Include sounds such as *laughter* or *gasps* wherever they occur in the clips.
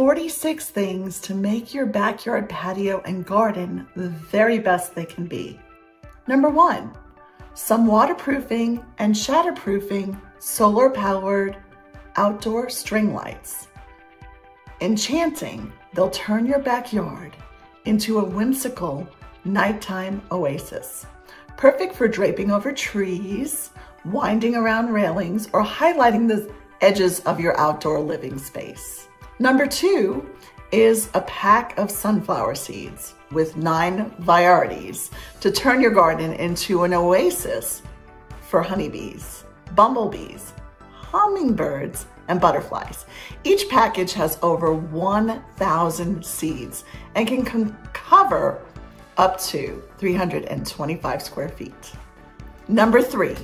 46 things to make your backyard patio and garden the very best they can be. Number one, some waterproofing and shatterproofing solar powered outdoor string lights. Enchanting, they'll turn your backyard into a whimsical nighttime oasis. Perfect for draping over trees, winding around railings, or highlighting the edges of your outdoor living space. Number two is a pack of sunflower seeds with nine varieties to turn your garden into an oasis for honeybees, bumblebees, hummingbirds, and butterflies. Each package has over 1,000 seeds and can cover up to 325 square feet. Number three,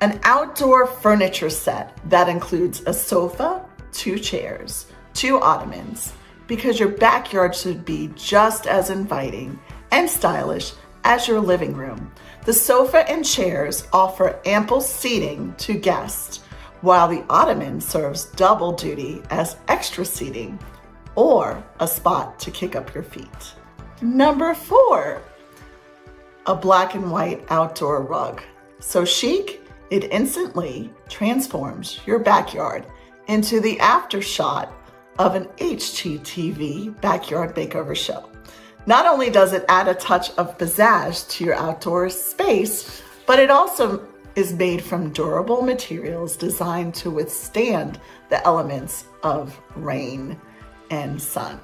an outdoor furniture set that includes a sofa, two chairs, two ottomans because your backyard should be just as inviting and stylish as your living room. The sofa and chairs offer ample seating to guests, while the ottoman serves double duty as extra seating or a spot to kick up your feet. Number four, a black and white outdoor rug. So chic, it instantly transforms your backyard into the after shot of an HGTV backyard makeover show. Not only does it add a touch of pizzazz to your outdoor space, but it also is made from durable materials designed to withstand the elements of rain and sun.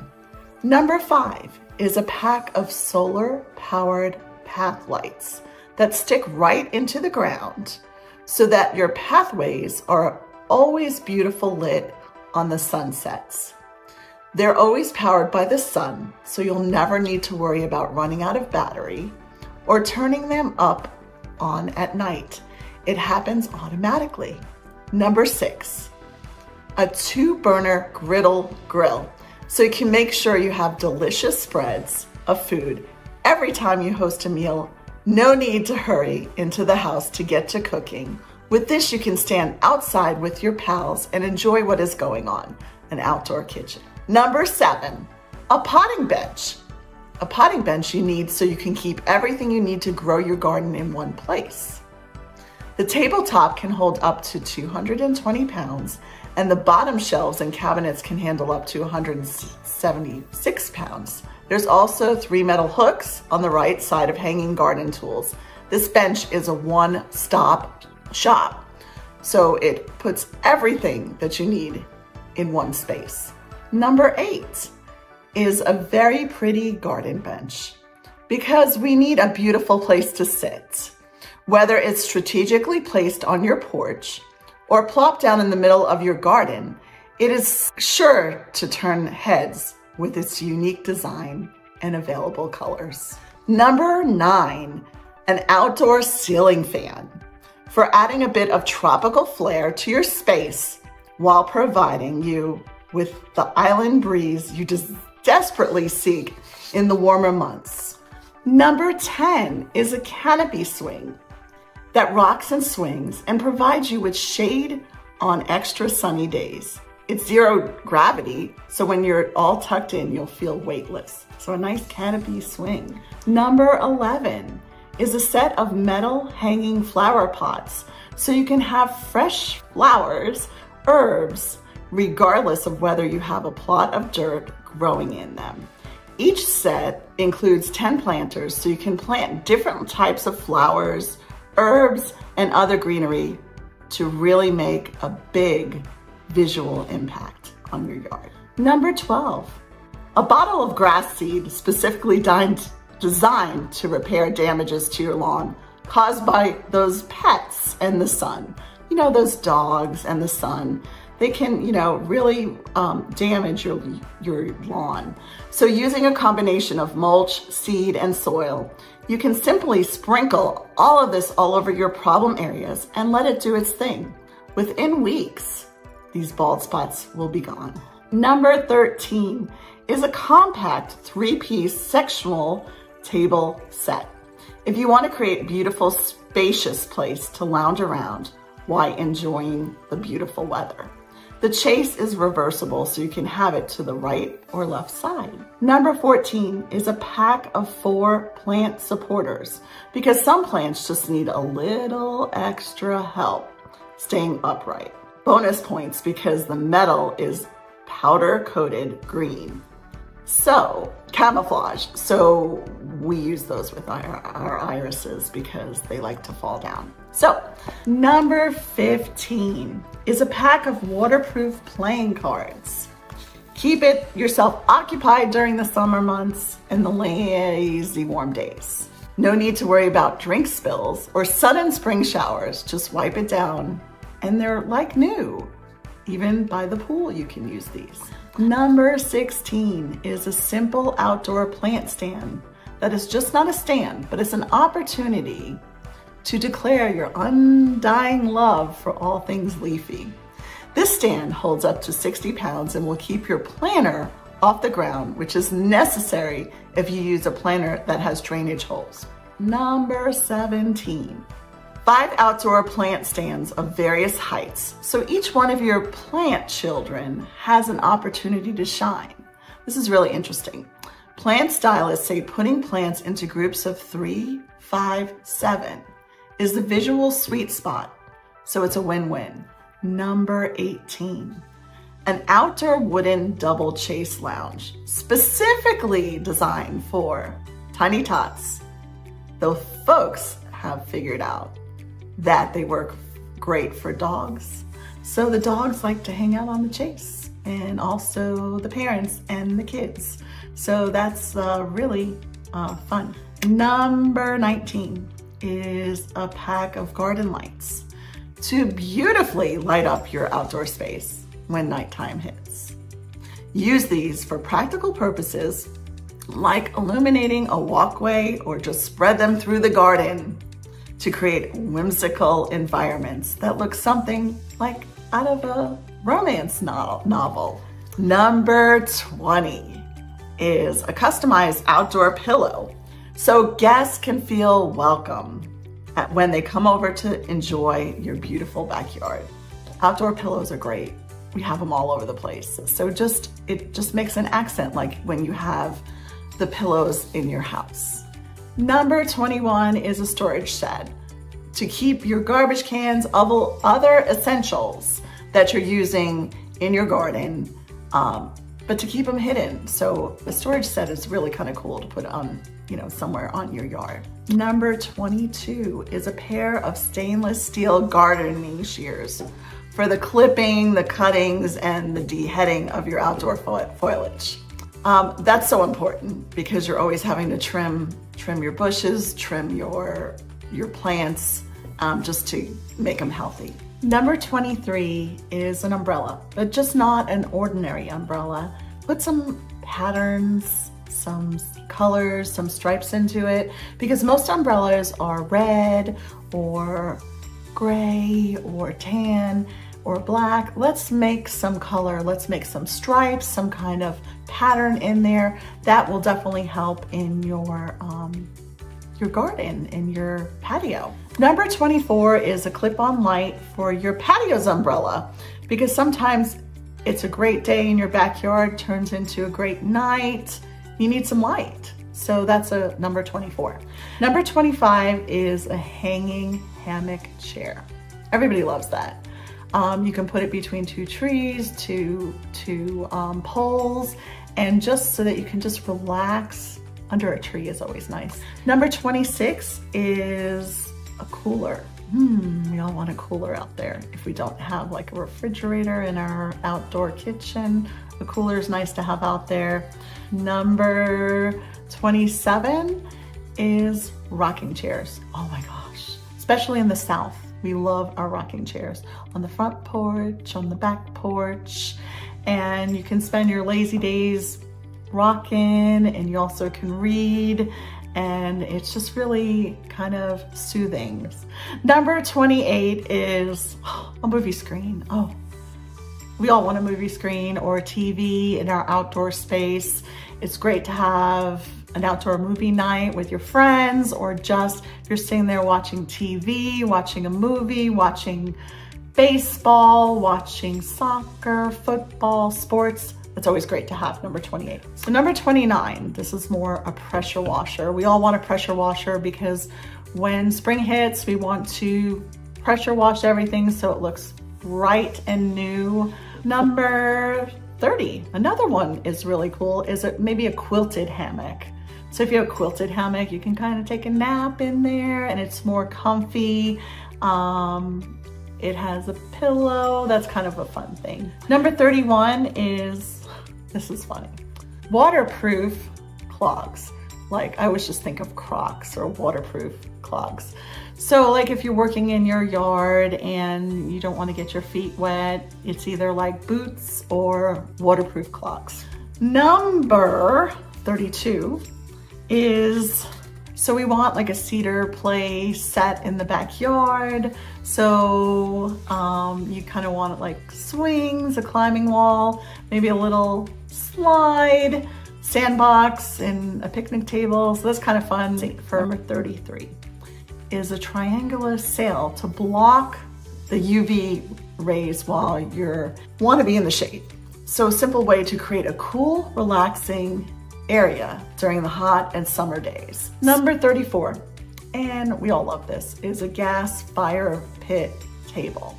Number five is a pack of solar powered path lights that stick right into the ground so that your pathways are always beautiful lit on the sunsets. They're always powered by the sun, so you'll never need to worry about running out of battery or turning them up on at night. It happens automatically. Number six, a two burner griddle grill. So you can make sure you have delicious spreads of food every time you host a meal. No need to hurry into the house to get to cooking with this, you can stand outside with your pals and enjoy what is going on, an outdoor kitchen. Number seven, a potting bench. A potting bench you need so you can keep everything you need to grow your garden in one place. The tabletop can hold up to 220 pounds and the bottom shelves and cabinets can handle up to 176 pounds. There's also three metal hooks on the right side of hanging garden tools. This bench is a one-stop shop. So it puts everything that you need in one space. Number eight is a very pretty garden bench because we need a beautiful place to sit. Whether it's strategically placed on your porch or plopped down in the middle of your garden, it is sure to turn heads with its unique design and available colors. Number nine, an outdoor ceiling fan for adding a bit of tropical flair to your space while providing you with the island breeze you just desperately seek in the warmer months. Number 10 is a canopy swing that rocks and swings and provides you with shade on extra sunny days. It's zero gravity, so when you're all tucked in, you'll feel weightless. So a nice canopy swing. Number 11 is a set of metal hanging flower pots so you can have fresh flowers, herbs, regardless of whether you have a plot of dirt growing in them. Each set includes 10 planters so you can plant different types of flowers, herbs, and other greenery to really make a big visual impact on your yard. Number 12, a bottle of grass seed specifically dined designed to repair damages to your lawn caused by those pets and the sun. You know, those dogs and the sun. They can, you know, really um, damage your, your lawn. So using a combination of mulch, seed, and soil, you can simply sprinkle all of this all over your problem areas and let it do its thing. Within weeks, these bald spots will be gone. Number 13 is a compact three-piece sectional table set. If you want to create a beautiful, spacious place to lounge around while enjoying the beautiful weather. The chase is reversible so you can have it to the right or left side. Number 14 is a pack of four plant supporters because some plants just need a little extra help staying upright. Bonus points because the metal is powder coated green. So camouflage. So we use those with our, our irises because they like to fall down. So number 15 is a pack of waterproof playing cards. Keep it yourself occupied during the summer months and the lazy warm days. No need to worry about drink spills or sudden spring showers. Just wipe it down and they're like new. Even by the pool, you can use these. Number 16 is a simple outdoor plant stand that is just not a stand, but it's an opportunity to declare your undying love for all things leafy. This stand holds up to 60 pounds and will keep your planter off the ground, which is necessary if you use a planter that has drainage holes. Number 17, five outdoor plant stands of various heights. So each one of your plant children has an opportunity to shine. This is really interesting. Plant stylists say putting plants into groups of three, five, seven is the visual sweet spot. So it's a win-win. Number 18, an outdoor wooden double chase lounge, specifically designed for tiny tots. The folks have figured out that they work great for dogs. So the dogs like to hang out on the chase and also the parents and the kids. So that's uh, really uh, fun. Number 19 is a pack of garden lights to beautifully light up your outdoor space when nighttime hits. Use these for practical purposes like illuminating a walkway or just spread them through the garden to create whimsical environments that look something like out of a romance novel. Number 20 is a customized outdoor pillow so guests can feel welcome when they come over to enjoy your beautiful backyard. Outdoor pillows are great. We have them all over the place. So just, it just makes an accent like when you have the pillows in your house. Number 21 is a storage shed to keep your garbage cans, other essentials that you're using in your garden, um, but to keep them hidden. So the storage set is really kind of cool to put on you know, somewhere on your yard. Number 22 is a pair of stainless steel gardening shears for the clipping, the cuttings, and the deheading of your outdoor foliage. Um, that's so important because you're always having to trim, trim your bushes, trim your, your plants, um, just to make them healthy. Number 23 is an umbrella, but just not an ordinary umbrella. Put some patterns, some colors, some stripes into it because most umbrellas are red or gray or tan or black. Let's make some color. Let's make some stripes, some kind of pattern in there. That will definitely help in your, um, your garden, in your patio. Number 24 is a clip-on light for your patio's umbrella because sometimes it's a great day in your backyard, turns into a great night, you need some light. So that's a number 24. Number 25 is a hanging hammock chair. Everybody loves that. Um, you can put it between two trees, two, two um, poles, and just so that you can just relax under a tree is always nice. Number 26 is a cooler. Hmm, we all want a cooler out there. If we don't have like a refrigerator in our outdoor kitchen, a cooler is nice to have out there. Number 27 is rocking chairs. Oh my gosh, especially in the South. We love our rocking chairs on the front porch, on the back porch, and you can spend your lazy days rocking and you also can read and it's just really kind of soothing. Number 28 is *gasps* a movie screen. Oh, we all want a movie screen or a TV in our outdoor space. It's great to have an outdoor movie night with your friends or just you're sitting there watching TV, watching a movie, watching baseball, watching soccer, football, sports. It's always great to have number 28. So number 29, this is more a pressure washer. We all want a pressure washer because when spring hits, we want to pressure wash everything so it looks bright and new. Number 30, another one is really cool, is it maybe a quilted hammock. So if you have a quilted hammock, you can kind of take a nap in there and it's more comfy. Um, it has a pillow. That's kind of a fun thing. Number 31 is, this is funny, waterproof clogs. Like I always just think of Crocs or waterproof clogs. So like if you're working in your yard and you don't want to get your feet wet, it's either like boots or waterproof clogs. Number 32 is, so we want like a cedar play set in the backyard. So um, you kind of want it like swings, a climbing wall, maybe a little slide, sandbox and a picnic table. So that's kind of fun for number 33 is a triangular sail to block the UV rays while you're want to be in the shade. So a simple way to create a cool, relaxing area during the hot and summer days. Number 34, and we all love this, is a gas fire pit table.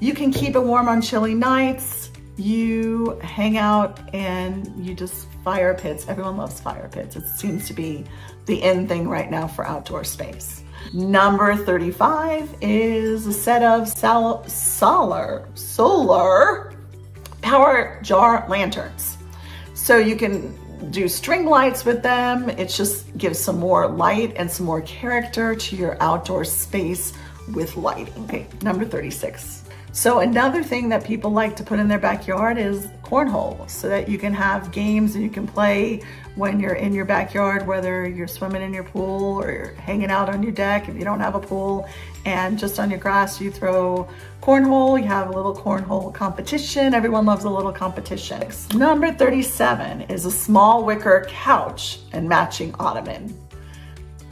You can keep it warm on chilly nights. You hang out and you just fire pits. Everyone loves fire pits. It seems to be the in thing right now for outdoor space. Number 35 is a set of solar, solar power jar lanterns. So you can do string lights with them. It just gives some more light and some more character to your outdoor space with lighting. Okay, number 36. So another thing that people like to put in their backyard is cornhole so that you can have games and you can play when you're in your backyard, whether you're swimming in your pool or you're hanging out on your deck if you don't have a pool and just on your grass you throw cornhole, you have a little cornhole competition. Everyone loves a little competition. Number 37 is a small wicker couch and matching ottoman.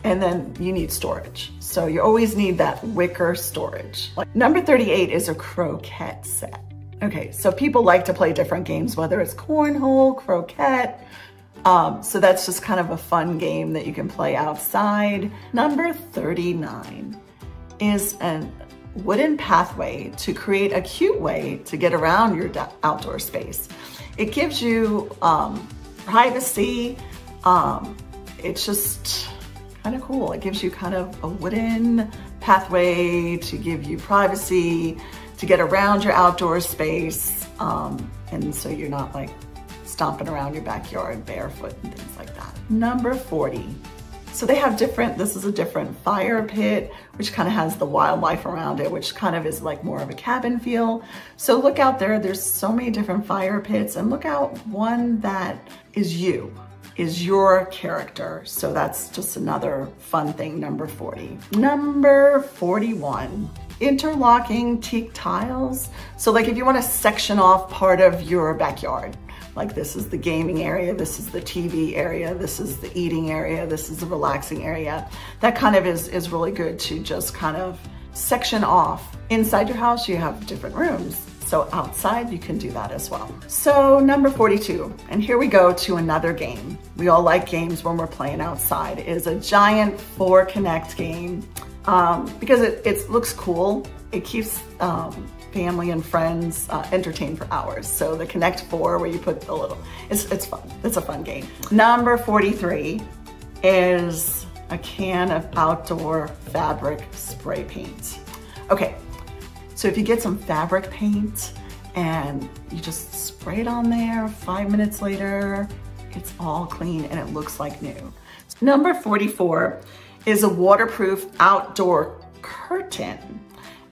And then you need storage. So you always need that wicker storage. Number 38 is a croquet set. Okay, so people like to play different games, whether it's cornhole, croquet. Um, so that's just kind of a fun game that you can play outside. Number 39 is a wooden pathway to create a cute way to get around your outdoor space. It gives you um, privacy. Um, it's just kind of cool. It gives you kind of a wooden pathway to give you privacy, to get around your outdoor space. Um, and so you're not like stomping around your backyard barefoot and things like that. Number 40. So they have different, this is a different fire pit, which kind of has the wildlife around it, which kind of is like more of a cabin feel. So look out there, there's so many different fire pits and look out one that is you is your character. So that's just another fun thing, number 40. Number 41, interlocking teak tiles. So like if you wanna section off part of your backyard, like this is the gaming area, this is the TV area, this is the eating area, this is the relaxing area. That kind of is, is really good to just kind of section off. Inside your house, you have different rooms. So outside, you can do that as well. So number 42, and here we go to another game. We all like games when we're playing outside, is a giant four connect game um, because it, it looks cool. It keeps um, family and friends uh, entertained for hours. So the Connect Four, where you put the little, it's, it's fun. It's a fun game. Number 43 is a can of outdoor fabric spray paint. Okay, so if you get some fabric paint and you just spray it on there, five minutes later, it's all clean and it looks like new. Number 44 is a waterproof outdoor curtain.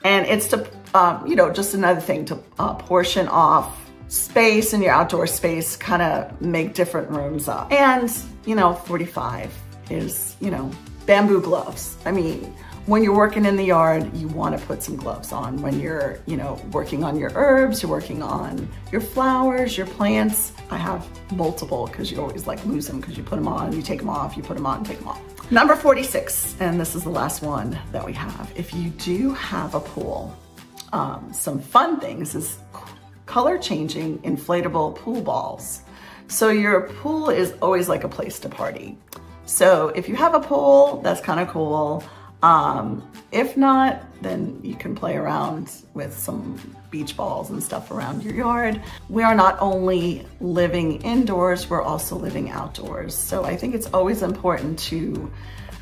And it's to, um, you know, just another thing to uh, portion off space in your outdoor space, kind of make different rooms up. And, you know, 45 is, you know, bamboo gloves. I mean, when you're working in the yard, you want to put some gloves on. When you're, you know, working on your herbs, you're working on your flowers, your plants. I have multiple because you always like lose them because you put them on, you take them off, you put them on, take them off. Number 46, and this is the last one that we have. If you do have a pool, um, some fun things is color changing inflatable pool balls. So your pool is always like a place to party. So if you have a pool, that's kind of cool. Um, if not, then you can play around with some beach balls and stuff around your yard. We are not only living indoors, we're also living outdoors. So I think it's always important to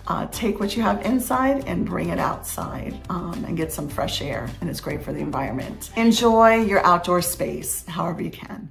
uh, take what you have inside and bring it outside um, and get some fresh air and it's great for the environment. Enjoy your outdoor space however you can.